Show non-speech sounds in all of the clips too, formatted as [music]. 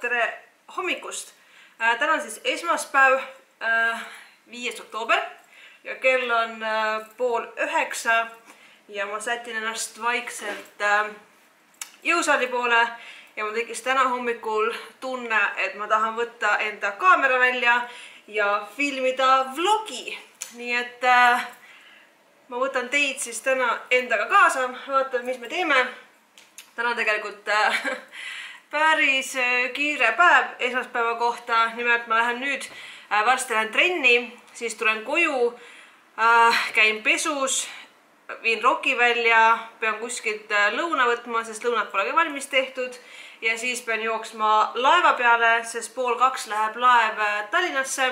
tere hommikust äh,. täna on siis esmaspäev äh,, viies oktoober ja kell on äh, pool üheksa ja ma sätin ennast vaikselt jõusaali poole ja mul tekkis täna hommikul tunne, et ma tahan võtta enda kaamera välja ja filmida vlogi. nii et äh, ma võtan teid siis täna endaga kaasa, vaatame, mis me teeme. täna tegelikult äh, [laughs] päris äh, kiire päev esmaspäeva kohta, nimelt ma lähen nüüd äh,, varsti lähen trenni, siis tulen koju äh,, käin pesus, viin roki välja, pean kuskilt lõuna võtma, sest lõunat pole ka valmis tehtud. Ja siis pean jooksma laeva peale, sest pool kaks läheb laev Tallinnasse.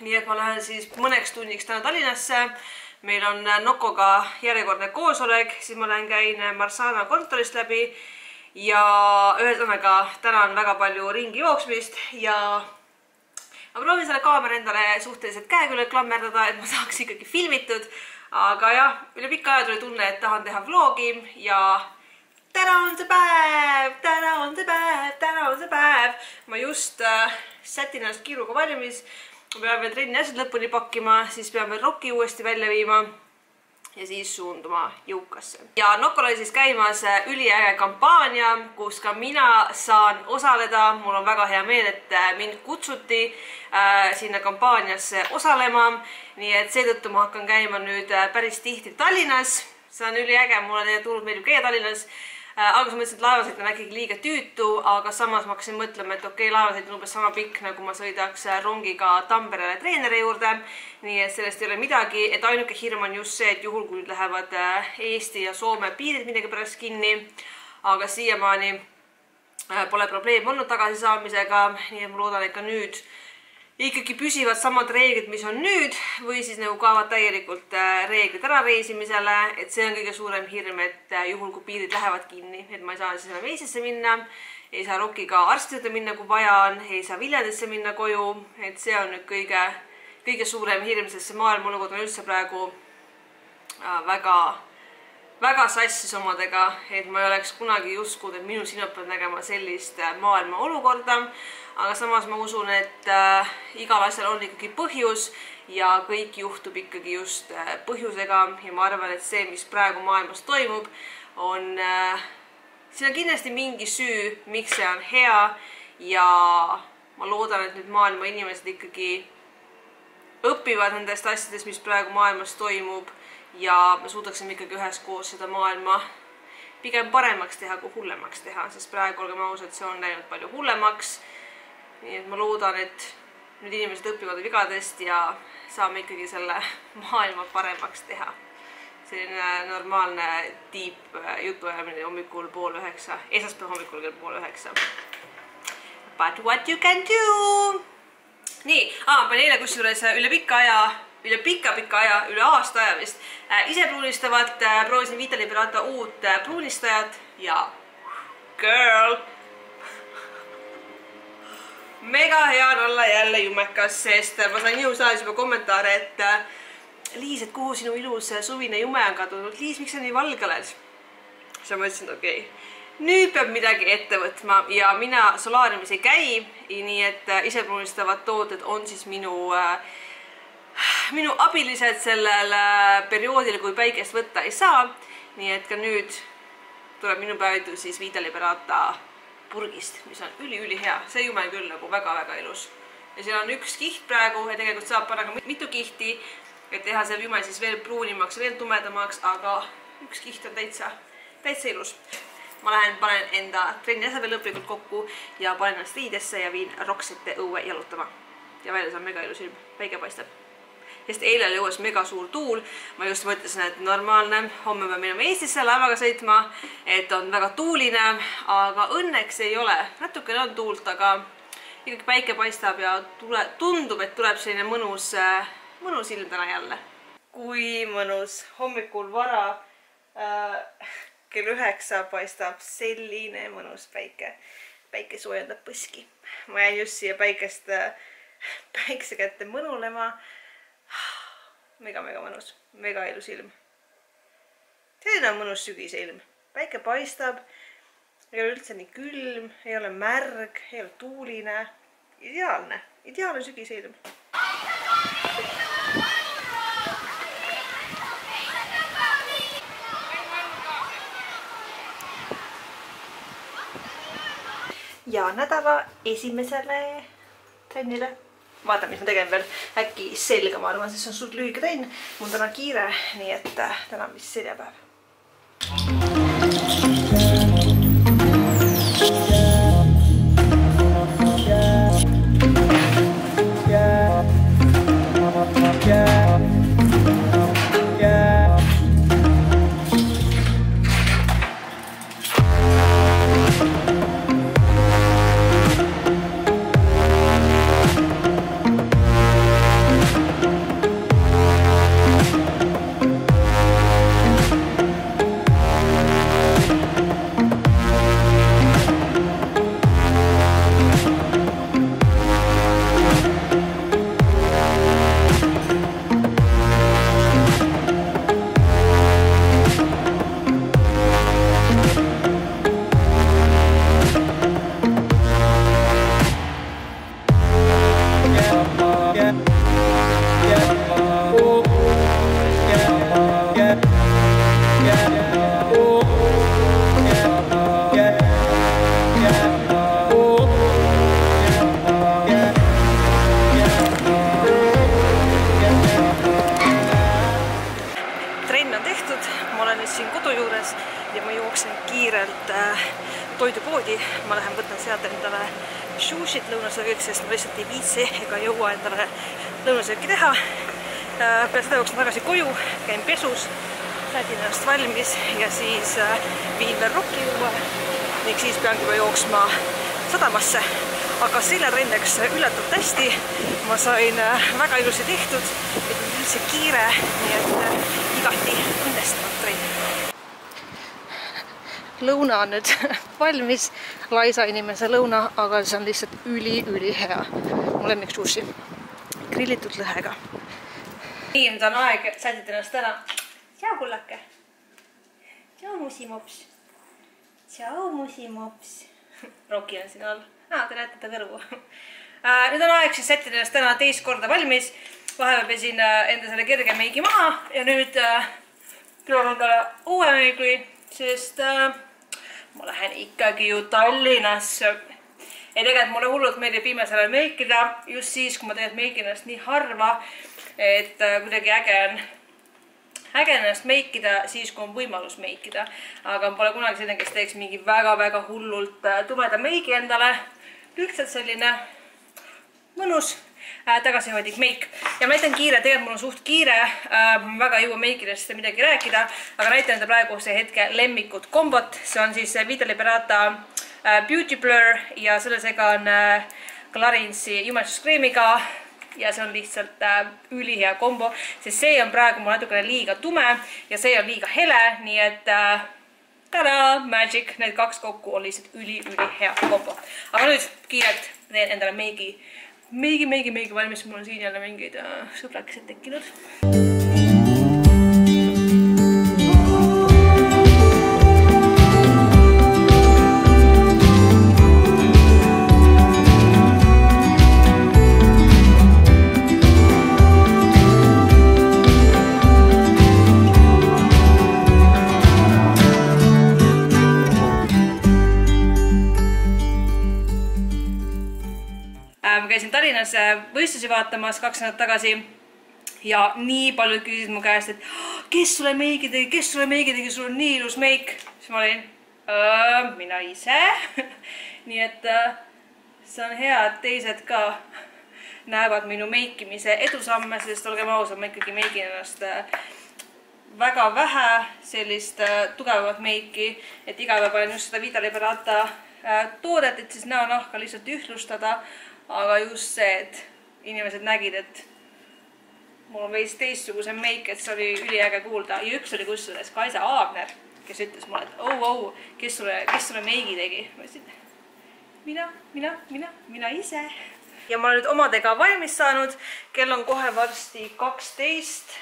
Nii et ma lähen siis mõneks tunniks täna Tallinnasse. meil on Nokoga järjekordne koosolek, siis ma lähen käin Marsana kontorist läbi ja ühesõnaga täna on väga palju ringi jooksmist ja ma proovin selle kaamera endale suhteliselt käe külge klammerdada, et ma saaks ikkagi filmitud. aga jah, üle pika aja tuli tunne, et tahan teha vlogi ja täna on see päev, täna on see päev, täna on see päev. ma just äh, sätin ennast kiiruga valmis. ma pean veel trenni asjad lõpuni pakkima, siis pean veel roki uuesti välja viima ja siis suunduma jõukasse. ja Nokol oli siis käimas äh, üliäge kampaania, kus ka mina saan osaleda. mul on väga hea meel, et äh, mind kutsuti äh, sinna kampaaniasse osalema. nii et seetõttu ma hakkan käima nüüd äh, päris tihti Tallinnas. see on üliäge, mulle hullult meeldib käia Tallinnas alguses mõtlesin, et laevasõit on äkki liiga tüütu, aga samas ma hakkasin mõtlema, et okei okay,, laevasõit on umbes sama pikk, nagu ma sõidaks äh, rongiga Tamperele treeneri juurde. nii et sellest ei ole midagi, et ainuke hirm on just see, et juhul kui nüüd lähevad äh, Eesti ja Soome piirid millegipärast kinni, aga siiamaani äh, pole probleem olnud tagasisaamisega, nii et ma loodan, et ka nüüd ikkagi püsivad samad reeglid, mis on nüüd või siis nagu kaovad täielikult äh, reeglid ära reisimisele, et see on kõige suurem hirm, et äh, juhul kui piirid lähevad kinni, et ma ei saa siis enam Eestisse minna, ei saa Rokiga arsti juurde minna, kui vaja on, ei saa Viljandisse minna koju, et see on nüüd kõige, kõige suurem hirm, sest see maailma olukord on üldse praegu äh, väga väga sassis omadega, et ma ei oleks kunagi uskunud, et minu silmad peavad nägema sellist maailma olukorda. Aga samas ma usun, et äh, igal asjal on ikkagi põhjus ja kõik juhtub ikkagi just äh, põhjusega. Ja ma arvan, et see, mis praegu maailmas toimub, on äh,, siin on kindlasti mingi süü, miks see on hea. Ja ma loodan, et nüüd maailma inimesed ikkagi õpivad nendest asjadest, mis praegu maailmas toimub. Ja me suudaksime ikkagi üheskoos seda maailma pigem paremaks teha kui hullemaks teha, sest praegu, olgem ausad, see on läinud palju hullemaks. Nii et ma loodan, et nüüd inimesed õpivad vigadest ja saame ikkagi selle [laughs] maailma paremaks teha. selline normaalne tiip jutuajamine hommikul pool üheksa, esmaspäeva hommikul kell pool üheksa. But what you can do? nii ah,, panin eile kusjuures üle pika aja üle pika-pika aja, üle aasta aja vist äh,, ise pruunistavat äh,, proovisin Vita Liberata uut äh, pruunistajat ja girl. Mega hea on olla jälle jumekas, sest ma sain jõusaalis juba kommentaare, et äh, Liis, et kuhu sinu ilus suvine jume on kadunud. Liis, miks sa nii valge oled? siis ma mõtlesin, et okei okay. nüüd peab midagi ette võtma ja mina solaariumis ei käi, nii et äh, isepruunistavad tooted on siis minu äh, minu abilised sellel äh, perioodil, kui päikest võtta ei saa. nii et ka nüüd tuleb minu päevitu siis Vita Liberata purgist, mis on üliülihea, see jume küll nagu väga-väga ilus. ja seal on üks kiht praegu ja tegelikult saab panna ka mitu kihti, et teha see jume siis veel pruunimaks, veel tumedamaks, aga üks kiht on täitsa, täitsa ilus. ma lähen panen enda trenni asja veel lõplikult kokku ja panen ennast riidesse ja viin Roksete õue jalutama. ja väljas on mega ilus ilm, päike paistab. Sest eile õues mega suur tuul, ma just mõtlesin, et normaalne, homme peame minema Eestisse laevaga sõitma, et on väga tuuline, aga õnneks ei ole, natukene on tuult, aga ikkagi päike paistab ja tule, tundub, et tuleb selline mõnus, mõnus ilm täna jälle. kui mõnus, hommikul vara äh, kell üheksa paistab selline mõnus päike. päike soojendab põski. ma jäin just siia päikest, päikse kätte mõnulema. Mega-mega mõnus, mega ilus ilm. selline on mõnus sügiseilm, päike paistab, ei ole üldse nii külm, ei ole märg, ei ole tuuline. ideaalne, ideaalne sügiseilm. ja nädala esimesele trennile. Vaatan, mis ma tegin veel äkki selga, ma arvan, see on suht lühike trenn. mul täna kiire, nii et äh, täna on vist seljapäev. Lõunasööki teha peale seda jooksen tagasi koju, käin pesus, räägin ennast valmis ja siis äh, viin veel rokki juua ning siis peangi juba jooksma sadamasse aga seljatrenn läks üllatavalt hästi. ma sain äh, väga ilusti tehtud, tulnud üldse kiire, nii et äh, igati õnnestunud trenn. lõuna on nüüd [laughs] valmis, laisa inimese lõuna, aga see on lihtsalt üli-ülihea. mu lemmik sushi, grillitud lõhega. nii, nüüd on aeg sätida ennast ära. tšau, kullake. tšau, musimops. tšau, musimops. [laughs] Roki on siin all aa, te näete ta kõrvu äh, [laughs] nüüd on aeg siis sättida ennast täna teist korda valmis. vahepeal pesin äh, enda selle kerge meigi maha ja nüüd äh, külan endale uue meigli, sest äh, ma lähen ikkagi ju Tallinnasse. Ja tegelikult mulle hullult meeldib viimasel ajal meikida just siis, kui ma tegelikult meigin ennast nii harva, et äh, kuidagi äge on äge ennast meikida siis, kui on võimalus meikida. aga ma pole kunagi selline, kes teeks mingi väga-väga hullult äh, tumeda meigi endale. Lihtsalt selline mõnus äh, tagasihoidlik meik. Ja ma näitan kiire, tegelikult mul on suht kiire äh,, ma väga ei jõua meikidest midagi rääkida, aga näitan teile praeguse hetke lemmikud kombot, see on siis Vita Liberata Beauty Blur ja selle sega on äh, Clarence'i jumestuskreemiga ja see on lihtsalt äh, ülihea kombo, sest see on praegu mul natukene liiga tume ja see on liiga hele, nii et äh, tada, magic, need kaks kokku on lihtsalt üli-ülihea kombo. aga nüüd kiirelt teen endale meigi, meigi, meigi, meigi valmis, mul on siin jälle mingeid äh, sõbrakesed tekkinud. Võistlusi vaatamas kaks nädalat tagasi ja nii paljud küsisid mu käest, et kes sulle meigi tegi, kes sulle meigi tegi, sul on nii ilus meik. siis ma olin, mina ise [laughs] nii et äh, see on hea, et teised ka näevad minu meikimise edusamme, sest olgem ausad, ma ikkagi meigin ennast äh, väga vähe sellist äh, tugevamat meiki, et iga päev panen just seda Vita Liberata toodet, et siis näonahka lihtsalt ühtlustada. Aga just see, et inimesed nägid, et mul on veits teistsugusem meik, et see oli üliäge kuulda ja üks oli kusjuures Kaisa Aagner, kes ütles mulle, et oh, oh, kes sulle, kes sulle meigi tegi. ma ütlesin, mina, mina, mina, mina ise. ja ma olen nüüd omadega valmis saanud, kell on kohe varsti kaksteist,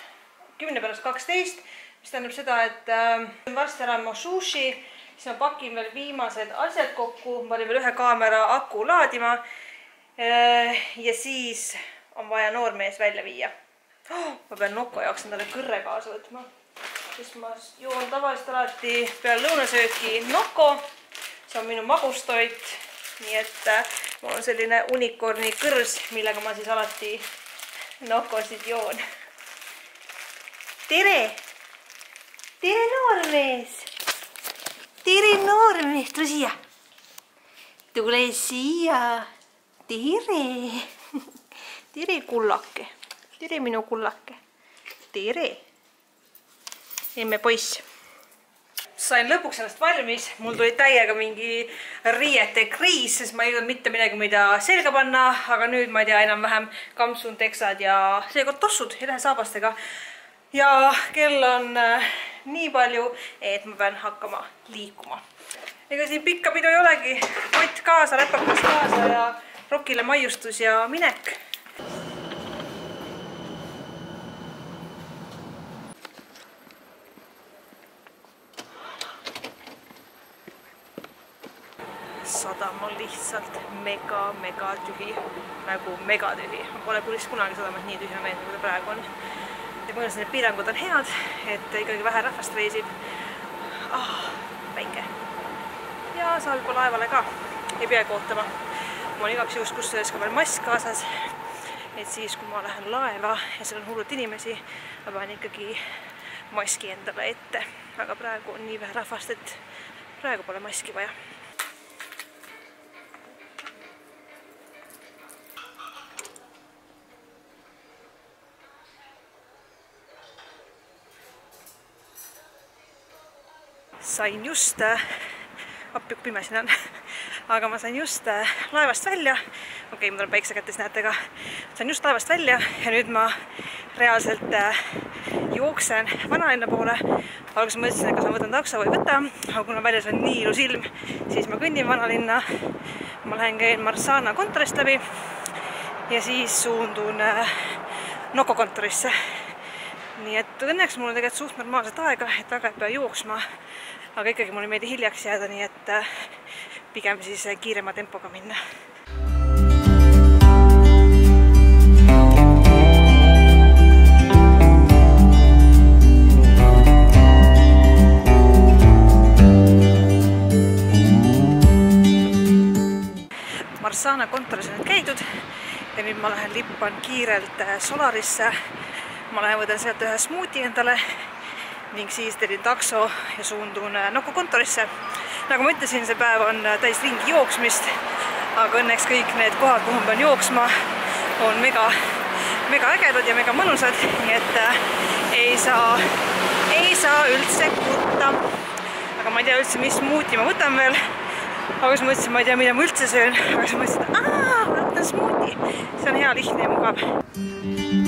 kümne pärast kaksteist, mis tähendab seda, et äh, varsti ära mošuši, siis ma pakin veel viimased asjad kokku, ma panin veel ühe kaamera aku laadima. Ja siis on vaja noormees välja viia oh,. ma pean Noko jaoks endale kõrre kaasa võtma, sest ma joon tavaliselt alati peale lõunasööki Noko. see on minu magustoit nii et äh, mul on selline unicorni kõrs, millega ma siis alati nokosid joon. tere! tere, noormees! tere, noormees, tule siia! tule siia! Tere! tere, kullake! tere, minu kullake! tere! emme poiss sain lõpuks ennast valmis, mul tuli täiega mingi riiete kriis, sest ma ei jõudnud mitte midagi, mida selga panna, aga nüüd ma ei tea enam-vähem kampsun, teksad ja seekord tossud ja lehesaabastega. ja kell on äh, nii palju, et ma pean hakkama liikuma. ega siin pikka pidu ei olegi, kott kaasa, räpakas kaasa ja rokile maiustus ja minek sadam on lihtsalt mega, mega tühi, nagu megatühi. pole vist kunagi sadamat nii tühja näinud, nagu ta praegu on. ja kuna need piirangud on head, et ikkagi vähe rahvast reisib ah,. väike. ja saab juba laevale ka, ei peagi ootama. Mul on igaks juhuks kusjuures ka veel mask kaasas. et siis, kui ma lähen laeva ja seal on hullult inimesi, ma panen ikkagi maski endale ette. aga praegu on nii vähe rahvast, et praegu pole maski vaja sain just äh,, appi kui pime siin on [laughs] aga ma sain just äh, laevast välja, okei okay,, mul on päikse kätes, näete ka, sain just laevast välja ja nüüd ma reaalselt äh, jooksen vanalinna poole. alguses mõtlesin, et kas ma võtan takso või ei võta, aga kuna väljas on nii ilus ilm, siis ma kõnnin vanalinna. ma lähen käin Marsana kontorist läbi ja siis suundun äh, Noko kontorisse nii et õnneks mul on tegelikult suht normaalset aega, et väga ei pea jooksma aga ikkagi mulle ei meeldi hiljaks jääda, nii et äh, pigem siis äh, kiirema tempoga minna. Marsana kontoris on nüüd käidud ja nüüd ma lähen lippan kiirelt äh, Solarisse. Ma lähen võtan sealt ühe smuuti endale ning siis tellin takso ja suundun äh, Nuku kontorisse. nagu ma ütlesin, see päev on äh, täis ringi jooksmist, aga õnneks kõik need kohad, kuhu ma pean jooksma, on mega, mega ägedad ja mega mõnusad, nii et äh, ei saa, ei saa üldse kurta. aga ma ei tea üldse, mis smuuti ma võtan veel. alguses mõtlesin, ma ei tea, mida ma üldse söön, aga siis mõtlesin, et aa, võtan smuuti. see on hea, lihtne ja mugav.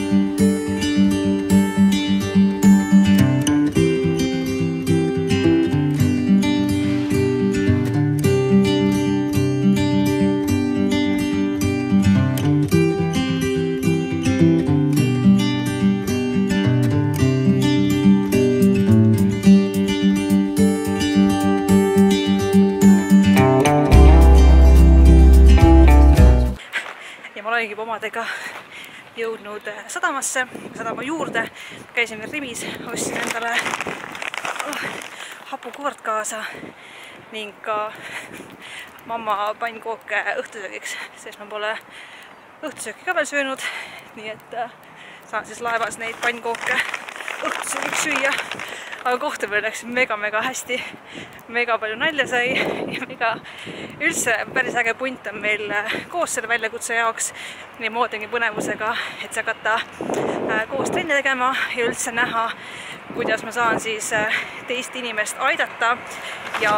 Olengi omadega jõudnud sadamasse, sadama juurde, käisin veel Rimis, ostsin endale oh, hapukoort kaasa ning ka mamma pannkooke õhtusöögiks, sest ma pole õhtusööki ka veel söönud, nii et äh, saan siis laevas neid pannkooke õhtusöögiks süüa. Aga kohtumine läks mega-mega hästi. mega palju nalja sai ja mega üldse päris äge punt on meil äh, koos selle väljakutse jaoks. nii ma ootangi põnevusega, et hakata äh, koos trenni tegema ja üldse näha, kuidas ma saan siis äh, teist inimest aidata ja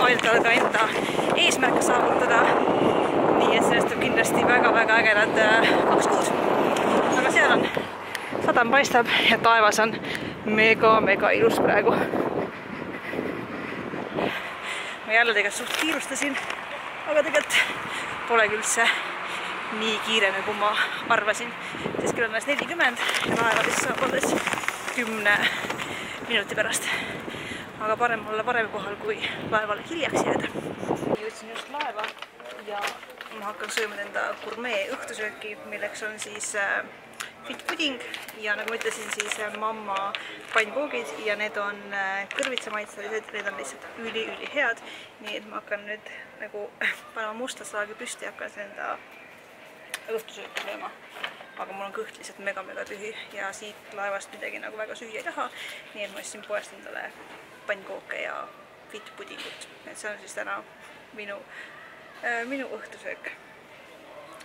aidata ka enda eesmärke saavutada. nii et sellest tuleb kindlasti väga-väga ägedad kaks kuud. aga seal on, sadam paistab ja taevas on mega-mega ilus praegu. ma jälle tegelikult suht kiirustasin, aga tegelikult polegi üldse nii kiire, nagu ma arvasin, sest kell on alles nelikümmend ja laeva vist saab alles kümne minuti pärast. aga parem olla varem kohal, kui laevale hiljaks jääda. jõudsin just laeva ja ma hakkan sööma enda gurmee õhtusööki, milleks on siis äh, fit puding ja nagu ma ütlesin, siis äh, mamma pannkoogid ja need on äh, kõrvitsamaitselised, need on lihtsalt üli-ülihead. nii et ma hakkan nüüd nagu [laughs] panema musta slaagi püsti ja hakkan enda õhtusööki sööma. aga mul on kõht lihtsalt mega-mega tühi ja siit laevast midagi nagu väga süüa ei taha. nii et ma ostsin poest endale pannkooke ja fit pudingut, et see on siis täna minu, äh, minu õhtusöök.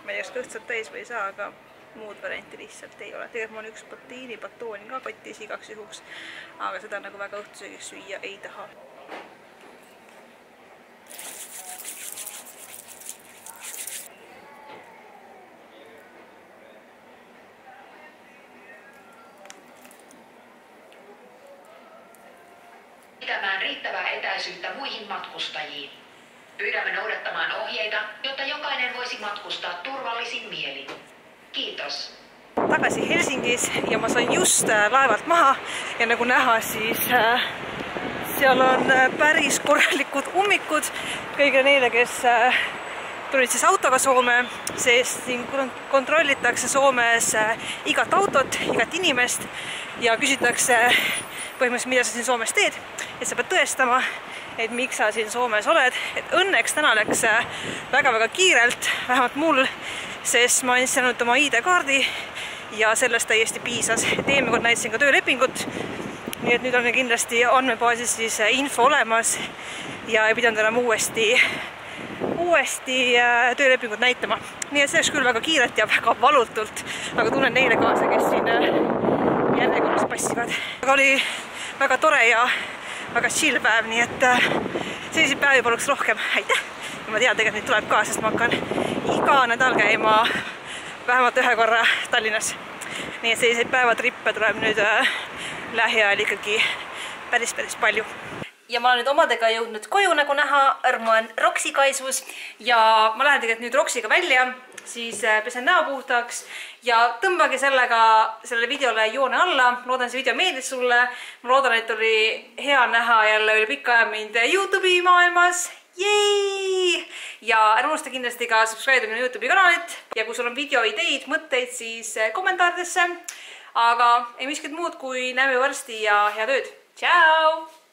ma ei tea, kas kõht saab täis või ei saa, aga muud varianti lihtsalt ei ole. tegelikult mul on üks proteiinibatoon ka kotis igaks juhuks, aga seda nagu väga õhtusöögiks süüa ei taha. Just äh, laevalt maha. Ja nagu näha, siis äh, seal on äh, päris korralikud ummikud. Kõigile neile, kes tulid siis autoga Soome, sest siin kon- kontrollitakse Soomes igat autot, igat inimest. Ja küsitakse põhimõtteliselt, mida sa siin Soomes teed, et sa pead tõestama, et miks sa siin Soomes oled, et õnneks täna läks väga-väga kiirelt, vähemalt mul, sest ma andsin ainult oma ID-kaardi ja sellest täiesti piisas, et eelmine kord näitasin ka töölepingut, nii et nüüd on kindlasti andmebaasis siis äh, info olemas ja ei pidanud enam uuesti uuesti äh, töölepingut näitama. nii et see läks küll väga kiirelt ja väga valutult, aga tunnen neile kaasa, kes siin äh, järjekorras passivad. aga oli väga tore ja väga chill päev, nii et selliseid päevi paluks rohkem, aitäh! ma tean, tegelikult neid tuleb ka, sest ma hakkan iga nädal käima vähemalt ühe korra Tallinnas. nii et selliseid päevatrippe tuleb nüüd äh, lähiajal ikkagi päris, päris palju ja ma olen nüüd omadega jõudnud koju, nagu näha, Armo on Roksi kaisus ja ma lähen tegelikult nüüd Roksiga välja, siis äh, pesen näo puhtaks ja tõmbage sellega, sellele videole joone alla. loodan, see video meeldis sulle. ma loodan, et oli hea näha jälle üle pika aja mind Youtube'i maailmas. Jei! ja ära unusta kindlasti ka subscribe minu Youtube'i kanalit ja kui sul on videoideid, mõtteid, siis äh, kommentaaridesse. aga ei miskit muud, kui näeme varsti ja head ööd. tšau!